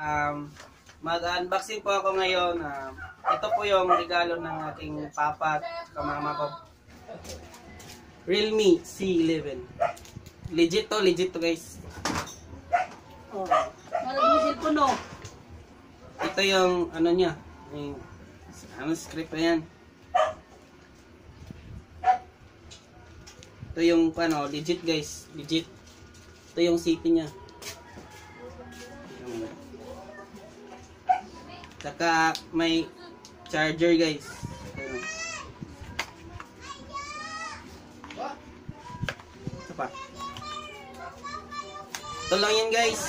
Um, mag-unboxing po ako ngayon. Um, ito po yung regalo ng aking papa at kamama ko. Realme C11. Legit to, legit to guys. Oh. Mo cellphone no? Ito yung ano niya. Yung, ano script na yan. Ito yung ano, legit guys. Legit. Ito yung city niya. Saka may charger guys. Ayun. Ito pa. Ito lang yan guys.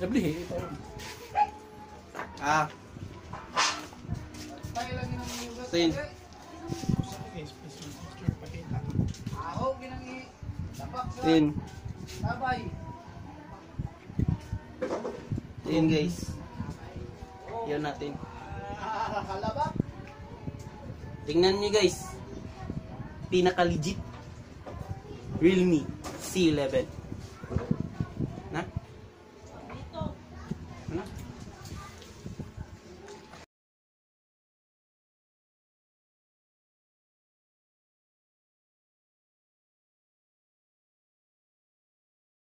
Ito. Ah, ito yun. Ito yun. Ito yun guys. Yan natin. Tingnan nyo guys. Pinaka legit. Realme C11.